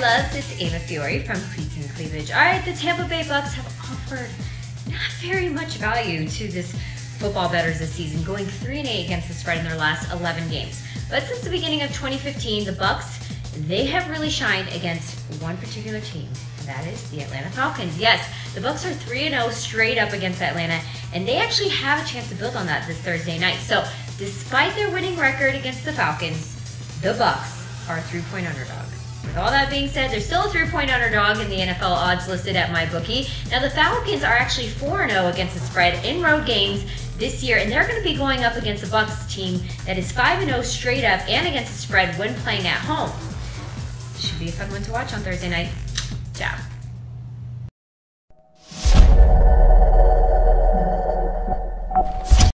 Loves. It's Ava Fiore from Cleats and Cleavage. All right, the Tampa Bay Bucks have offered not very much value to this football betters this season, going 3 and 8 against the spread in their last 11 games. But since the beginning of 2015, the Bucks they have really shined against one particular team. And That is the Atlanta Falcons. Yes, the Bucks are 3 0 straight up against Atlanta, and they actually have a chance to build on that this Thursday night. So, despite their winning record against the Falcons, the Bucks are a three-point underdog. With all that being said, they're still a three-point underdog in the NFL odds listed at MyBookie. Now, the Falcons are actually 4-0 against the spread in road games this year, and they're going to be going up against a Bucks team that is 5-0 straight up and against the spread when playing at home. Should be a fun one to watch on Thursday night. Ciao.